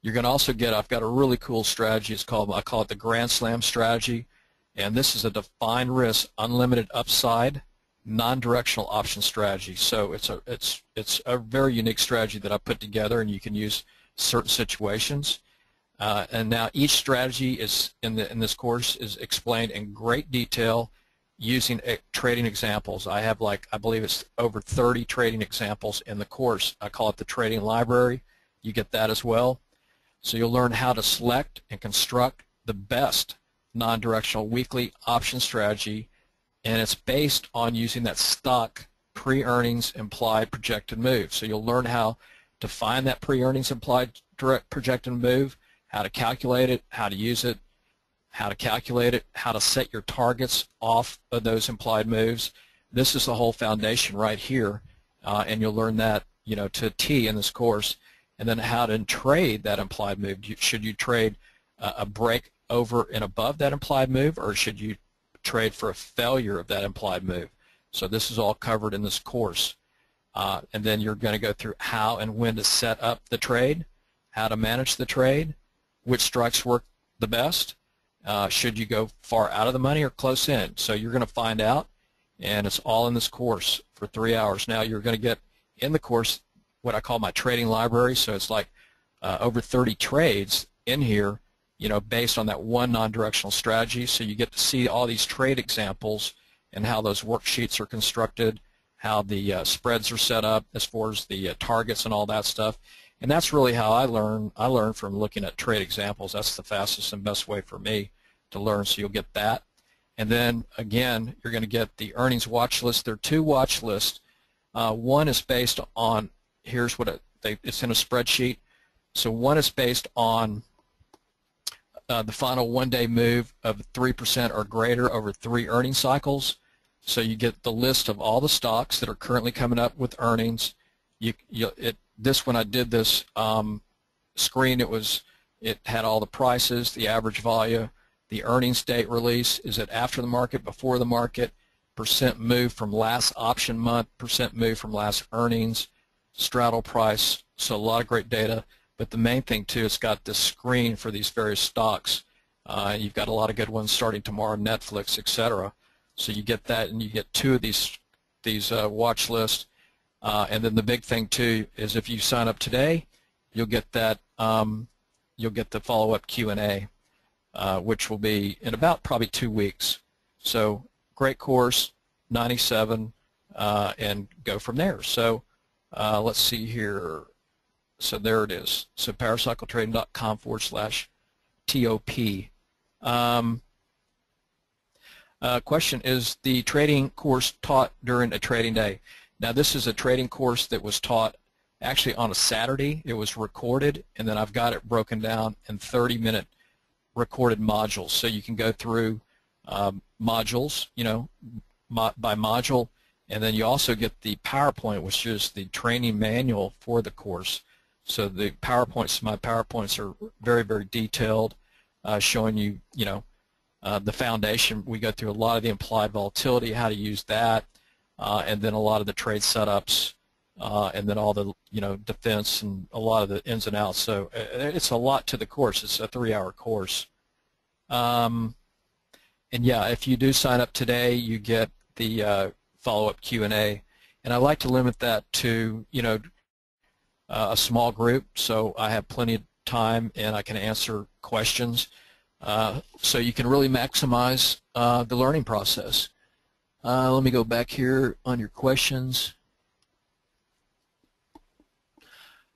You're going to also get, I've got a really cool strategy. It's called, I call it the Grand Slam strategy. And this is a defined risk, unlimited upside, non-directional option strategy. So it's a, it's, it's a very unique strategy that I put together, and you can use certain situations. Uh, and now each strategy is in, the, in this course is explained in great detail using trading examples. I have like, I believe it's over 30 trading examples in the course. I call it the trading library. You get that as well. So you'll learn how to select and construct the best non-directional weekly option strategy and it's based on using that stock pre-earnings implied projected move. So you'll learn how to find that pre-earnings implied projected move how to calculate it, how to use it, how to calculate it, how to set your targets off of those implied moves. This is the whole foundation right here, uh, and you'll learn that you know to T in this course. And then how to trade that implied move. Should you trade a break over and above that implied move, or should you trade for a failure of that implied move? So this is all covered in this course. Uh, and then you're going to go through how and when to set up the trade, how to manage the trade, which strikes work the best. Uh, should you go far out of the money or close in? So you're going to find out, and it's all in this course for three hours. Now you're going to get in the course what I call my trading library. So it's like uh, over 30 trades in here, you know, based on that one non-directional strategy. So you get to see all these trade examples and how those worksheets are constructed, how the uh, spreads are set up as far as the uh, targets and all that stuff. And that's really how I learn. I learn from looking at trade examples. That's the fastest and best way for me to learn. So you'll get that. And then again, you're going to get the earnings watch list. There are two watch lists. Uh, one is based on, here's what it, they, it's in a spreadsheet. So one is based on uh, the final one-day move of 3% or greater over three earning cycles. So you get the list of all the stocks that are currently coming up with earnings. You, you, it this when I did this um, screen, it was it had all the prices, the average value, the earnings date release. Is it after the market, before the market? Percent move from last option month, percent move from last earnings, straddle price. So a lot of great data. But the main thing too, it's got this screen for these various stocks. Uh, you've got a lot of good ones starting tomorrow, Netflix, etc. So you get that, and you get two of these these uh, watch lists. Uh, and then the big thing too is if you sign up today, you'll get that um, you'll get the follow-up Q&A, uh, which will be in about probably two weeks. So great course, 97, uh, and go from there. So uh, let's see here. So there it is. So powercycletrading.com forward slash TOP. Um, uh, question, is the trading course taught during a trading day? Now this is a trading course that was taught actually on a Saturday. It was recorded and then I've got it broken down in 30 minute recorded modules. So you can go through um, modules, you know, mo by module and then you also get the PowerPoint which is the training manual for the course. So the PowerPoints, my PowerPoints are very, very detailed, uh, showing you, you know, uh, the foundation. We go through a lot of the implied volatility, how to use that, uh, and then a lot of the trade setups, uh, and then all the you know defense and a lot of the ins and outs. So uh, it's a lot to the course. It's a three-hour course. Um, and yeah, if you do sign up today, you get the uh, follow-up Q&A, and I like to limit that to you know uh, a small group, so I have plenty of time and I can answer questions. Uh, so you can really maximize uh, the learning process. Uh, let me go back here on your questions.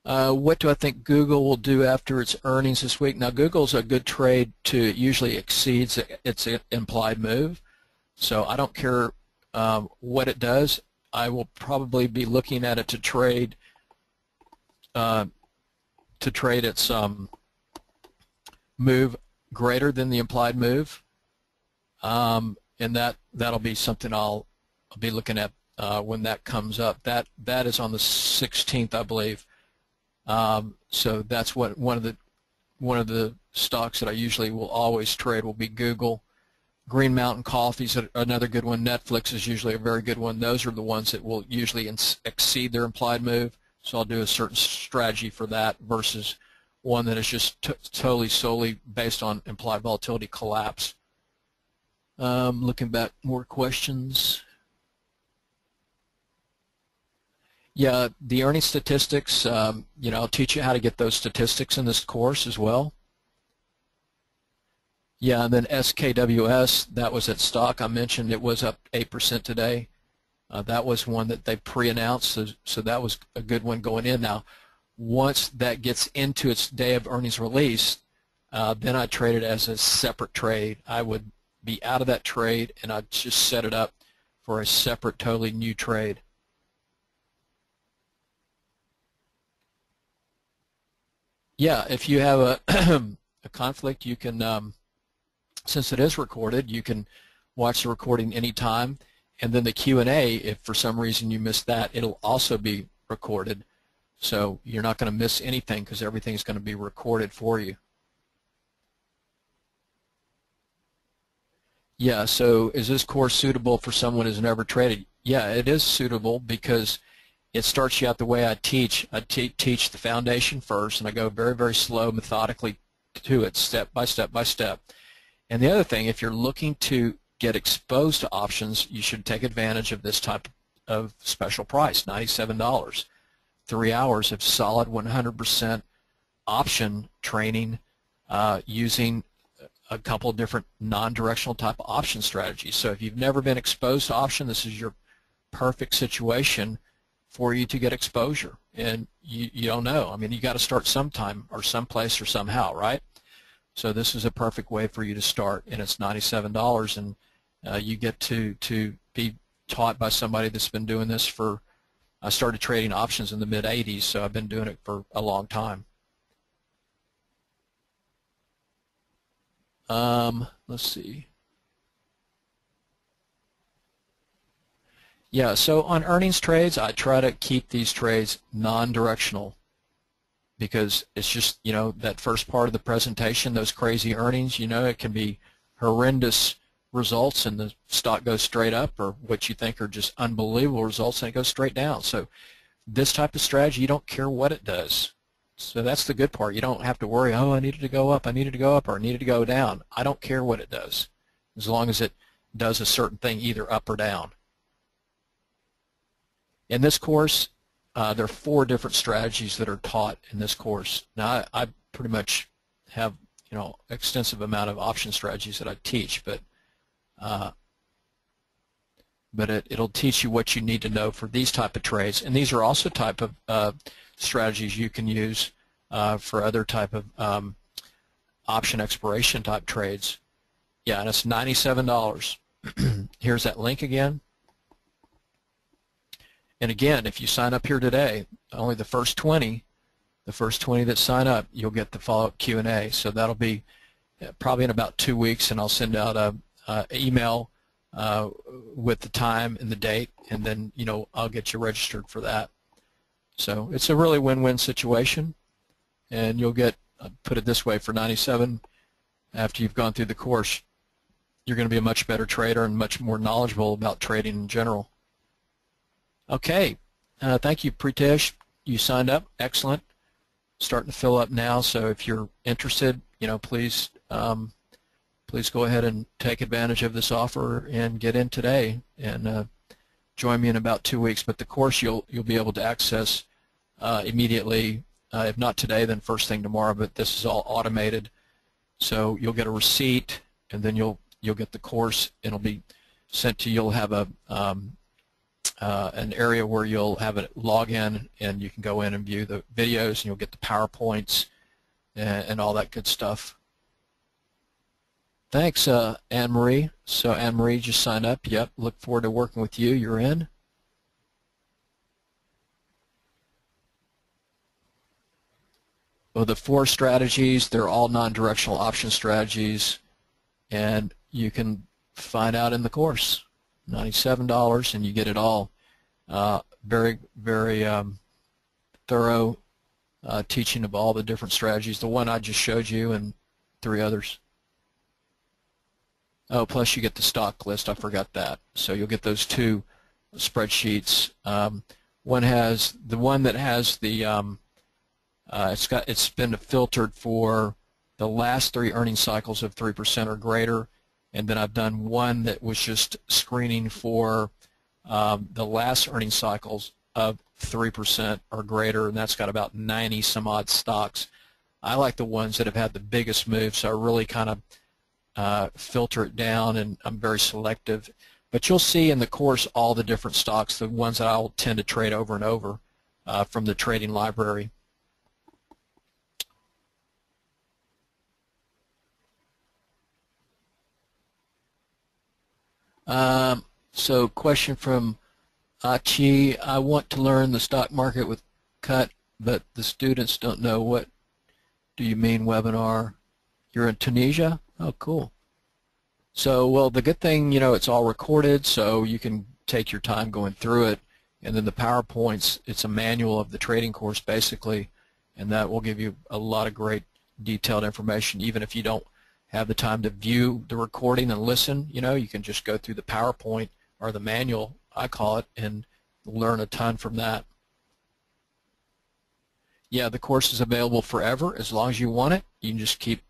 Uh, what do I think Google will do after its earnings this week? Now, Google's a good trade to usually exceeds its implied move. So I don't care um, what it does. I will probably be looking at it to trade uh, to trade its um, move greater than the implied move, um, and that that'll be something I'll, I'll be looking at uh, when that comes up. That that is on the 16th, I believe. Um, so that's what one of the one of the stocks that I usually will always trade will be Google. Green Mountain Coffee is another good one. Netflix is usually a very good one. Those are the ones that will usually exceed their implied move. So I'll do a certain strategy for that versus one that is just totally solely based on implied volatility collapse. Um, looking back, more questions. Yeah, the earning statistics, um, you know, I'll teach you how to get those statistics in this course as well. Yeah, and then SKWS, that was at stock. I mentioned it was up 8% today. Uh, that was one that they pre-announced, so, so that was a good one going in. Now, once that gets into its day of earnings release, uh, then I trade it as a separate trade. I would be out of that trade and I'd just set it up for a separate, totally new trade. Yeah, if you have a, [CLEARS THROAT] a conflict, you can, um, since it is recorded, you can watch the recording anytime. And then the Q&A, if for some reason you missed that, it'll also be recorded. So you're not going to miss anything because everything's going to be recorded for you. Yeah, so is this course suitable for someone who's never traded? Yeah, it is suitable because it starts you out the way I teach. I te teach the foundation first, and I go very, very slow, methodically to it, step by step by step. And the other thing, if you're looking to get exposed to options, you should take advantage of this type of special price, $97 three hours of solid 100% option training uh, using a couple different non-directional type option strategies. So if you've never been exposed to option, this is your perfect situation for you to get exposure. And you, you don't know. I mean, you got to start sometime or someplace or somehow, right? So this is a perfect way for you to start, and it's $97, and uh, you get to, to be taught by somebody that's been doing this for I started trading options in the mid 80s, so I've been doing it for a long time. Um, let's see. Yeah, so on earnings trades, I try to keep these trades non-directional because it's just, you know, that first part of the presentation, those crazy earnings, you know, it can be horrendous results and the stock goes straight up or what you think are just unbelievable results and it goes straight down. So this type of strategy, you don't care what it does. So that's the good part. You don't have to worry, oh, I needed to go up, I needed to go up, or I needed to go down. I don't care what it does. As long as it does a certain thing either up or down. In this course, uh, there are four different strategies that are taught in this course. Now, I, I pretty much have you know extensive amount of option strategies that I teach, but uh, but it, it'll teach you what you need to know for these type of trades. And these are also type of uh, strategies you can use uh, for other type of um, option expiration type trades. Yeah, and it's $97. [CLEARS THROAT] Here's that link again. And again, if you sign up here today, only the first 20, the first 20 that sign up, you'll get the follow-up Q&A. So that'll be uh, probably in about two weeks, and I'll send out a, email uh, with the time and the date, and then you know I'll get you registered for that. So it's a really win-win situation, and you'll get uh, put it this way for 97 after you've gone through the course you're going to be a much better trader and much more knowledgeable about trading in general. Okay, uh, thank you Pritesh. You signed up, excellent. Starting to fill up now, so if you're interested, you know, please um, please go ahead and take advantage of this offer and get in today and uh, join me in about two weeks. But the course you'll you'll be able to access uh, immediately. Uh, if not today, then first thing tomorrow. But this is all automated, so you'll get a receipt, and then you'll you'll get the course. It'll be sent to you. You'll have a um, uh, an area where you'll have a login, and you can go in and view the videos, and you'll get the PowerPoints and, and all that good stuff. Thanks, uh, Anne-Marie. So Anne-Marie just signed up. Yep, look forward to working with you. You're in. Well, the four strategies, they're all non-directional option strategies, and you can find out in the course. $97, and you get it all. Uh, very, very um, thorough uh, teaching of all the different strategies. The one I just showed you and three others. Oh, plus you get the stock list. I forgot that. So you'll get those two spreadsheets. Um, one has the one that has the um, uh, it's got it's been filtered for the last three earning cycles of three percent or greater, and then I've done one that was just screening for um, the last earning cycles of three percent or greater, and that's got about 90 some odd stocks. I like the ones that have had the biggest move, so I really kind of uh, filter it down, and I'm very selective. But you'll see in the course all the different stocks, the ones that I'll tend to trade over and over uh, from the trading library. Um, so question from Achi, I want to learn the stock market with cut, but the students don't know what do you mean webinar. You're in Tunisia? Oh, cool. So, well, the good thing, you know, it's all recorded, so you can take your time going through it. And then the PowerPoints, it's a manual of the trading course, basically, and that will give you a lot of great detailed information, even if you don't have the time to view the recording and listen. You know, you can just go through the PowerPoint or the manual, I call it, and learn a ton from that. Yeah, the course is available forever as long as you want it. You can just keep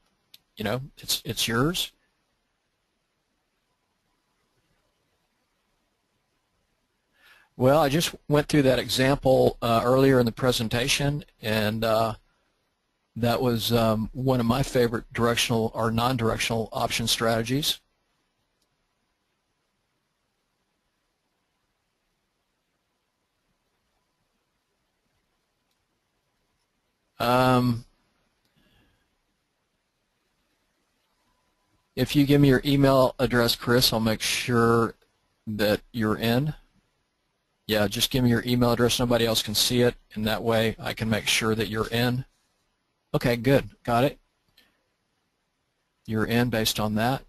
you know, it's it's yours. Well, I just went through that example uh, earlier in the presentation, and uh, that was um, one of my favorite directional or non-directional option strategies. Um, If you give me your email address, Chris, I'll make sure that you're in. Yeah, just give me your email address. Nobody else can see it, and that way I can make sure that you're in. Okay, good. Got it. You're in based on that.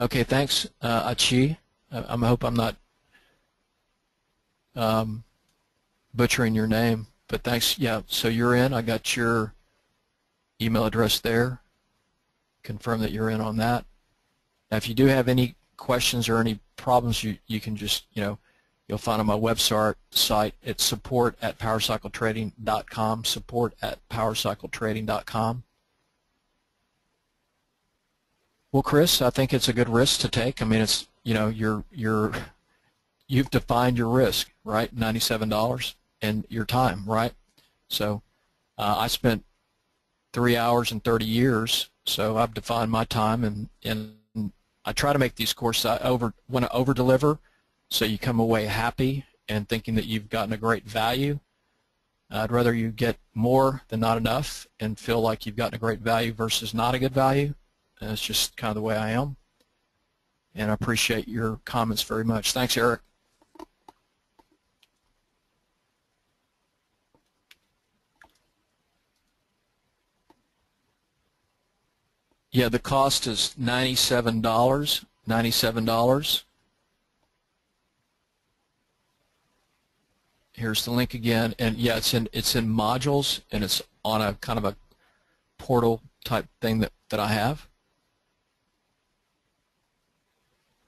Okay, thanks, uh, Achi. I, I hope I'm not um, butchering your name, but thanks. Yeah, so you're in. I got your email address there. Confirm that you're in on that. Now, if you do have any questions or any problems, you, you can just, you know, You'll find on my website site it's support at powercycletrading.com, support at powercycletrading.com. Well, Chris, I think it's a good risk to take. I mean, it's you know you're you're you've defined your risk, right? Ninety-seven dollars and your time, right? So uh, I spent three hours and 30 years, so I've defined my time, and and I try to make these courses I over want to over deliver, so you come away happy and thinking that you've gotten a great value. I'd rather you get more than not enough and feel like you've gotten a great value versus not a good value. That's just kind of the way I am. And I appreciate your comments very much. Thanks, Eric. Yeah, the cost is $97. $97. Here's the link again, and yeah, it's in it's in modules, and it's on a kind of a portal type thing that that I have.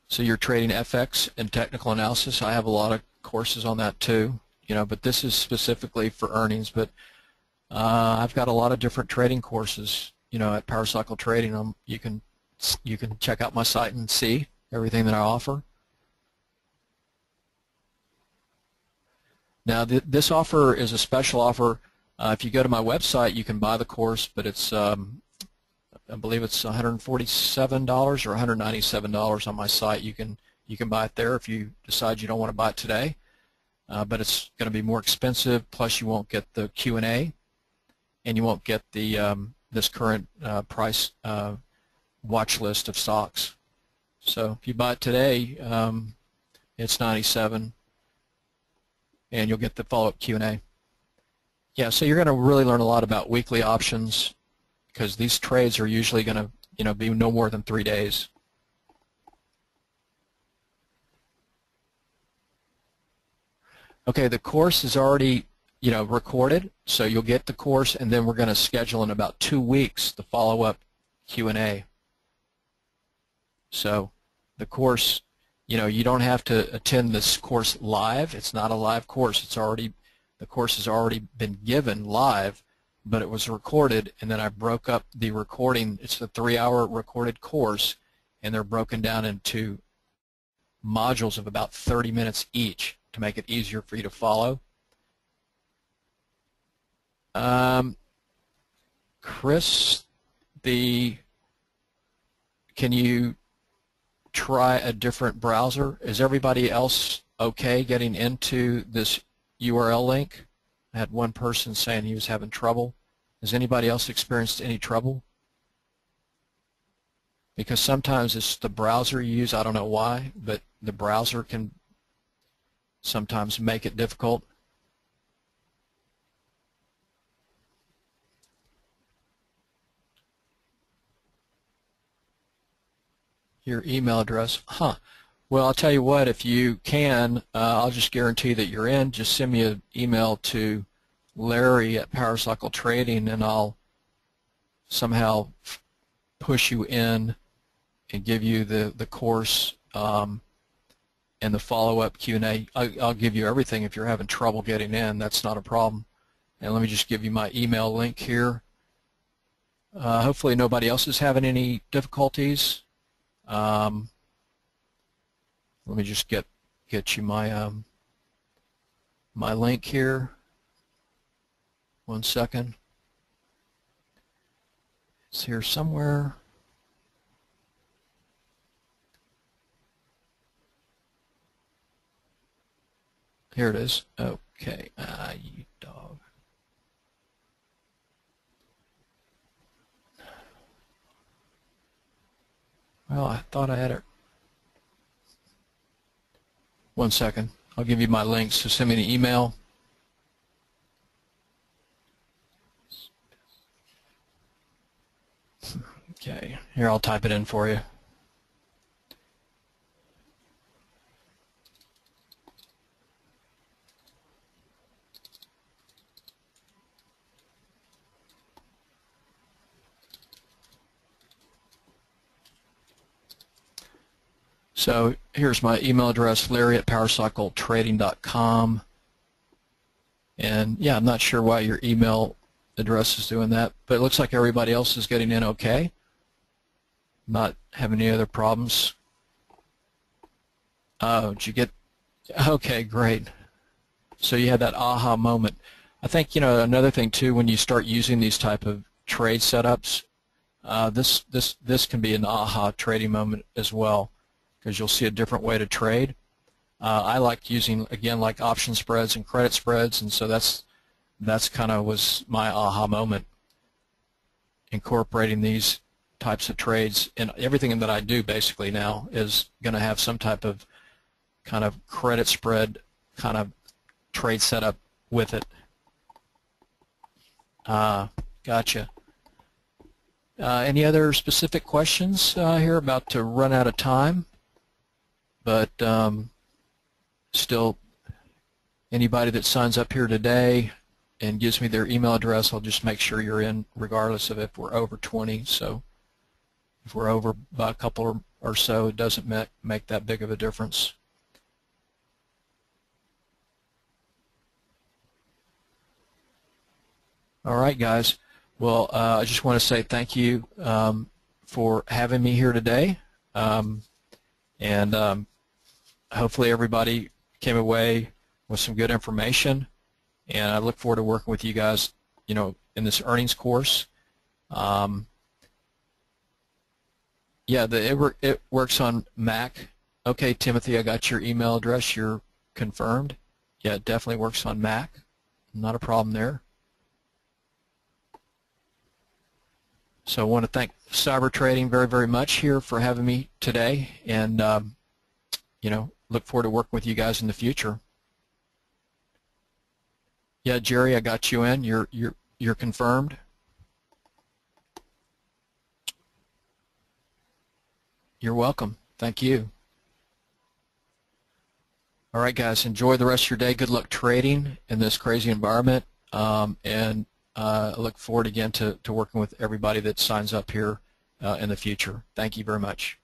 So you're trading FX and technical analysis. I have a lot of courses on that too, you know, but this is specifically for earnings. But uh, I've got a lot of different trading courses, you know, at Power Cycle Trading. Um, you can you can check out my site and see everything that I offer. Now, th this offer is a special offer. Uh, if you go to my website, you can buy the course, but it's um, I believe it's $147 or $197 on my site. You can you can buy it there if you decide you don't want to buy it today. Uh, but it's going to be more expensive. Plus, you won't get the Q and A, and you won't get the um, this current uh, price uh, watch list of stocks. So if you buy it today, um, it's 97, and you'll get the follow-up Q and A. Yeah, so you're going to really learn a lot about weekly options, because these trades are usually going to you know be no more than three days. Okay, the course is already you know recorded, so you'll get the course, and then we're going to schedule in about two weeks the follow-up Q&A. So the course, you know, you don't have to attend this course live. It's not a live course. It's already the course has already been given live, but it was recorded, and then I broke up the recording. It's a three-hour recorded course, and they're broken down into modules of about 30 minutes each to make it easier for you to follow. Um, Chris, the can you try a different browser? Is everybody else okay getting into this URL link? I had one person saying he was having trouble. Has anybody else experienced any trouble? Because sometimes it's the browser you use, I don't know why, but the browser can sometimes make it difficult. Your email address, huh? Well, I'll tell you what, if you can, uh, I'll just guarantee that you're in. Just send me an email to Larry at PowerCycle Trading, and I'll somehow push you in and give you the, the course um, and the follow-up Q&A. I'll give you everything if you're having trouble getting in. That's not a problem. And let me just give you my email link here. Uh, hopefully nobody else is having any difficulties. Um, let me just get get you my um, my link here. One second. It's here somewhere. Here it is. Okay. Ah, you dog. Well, I thought I had it. One second. I'll give you my links. So send me an email. Okay. Here, I'll type it in for you. So here's my email address, Larry at PowerCycleTrading.com. And yeah, I'm not sure why your email address is doing that, but it looks like everybody else is getting in okay. Not having any other problems. Oh, did you get? Okay, great. So you had that aha moment. I think you know another thing too when you start using these type of trade setups, uh, this this this can be an aha trading moment as well because you'll see a different way to trade. Uh, I like using again like option spreads and credit spreads, and so that's that's kind of was my aha moment. Incorporating these types of trades and everything that I do basically now is going to have some type of kind of credit spread kind of trade setup with it. Uh, gotcha. Uh, any other specific questions uh, here? About to run out of time, but um, still, anybody that signs up here today and gives me their email address, I'll just make sure you're in, regardless of if we're over 20. So, if we're over by a couple or so, it doesn't make make that big of a difference. All right, guys. Well, uh, I just want to say thank you um, for having me here today. Um, and um, hopefully everybody came away with some good information. And I look forward to working with you guys, you know, in this earnings course. Um, yeah, the, it, it works on Mac. Okay, Timothy, I got your email address. You're confirmed. Yeah, it definitely works on Mac. Not a problem there. So I want to thank Cyber Trading very, very much here for having me today, and um, you know, look forward to working with you guys in the future. Yeah, Jerry, I got you in. You're you're you're confirmed. You're welcome. Thank you. All right, guys, enjoy the rest of your day. Good luck trading in this crazy environment, um, and I look forward again to, to working with everybody that signs up here uh, in the future. Thank you very much.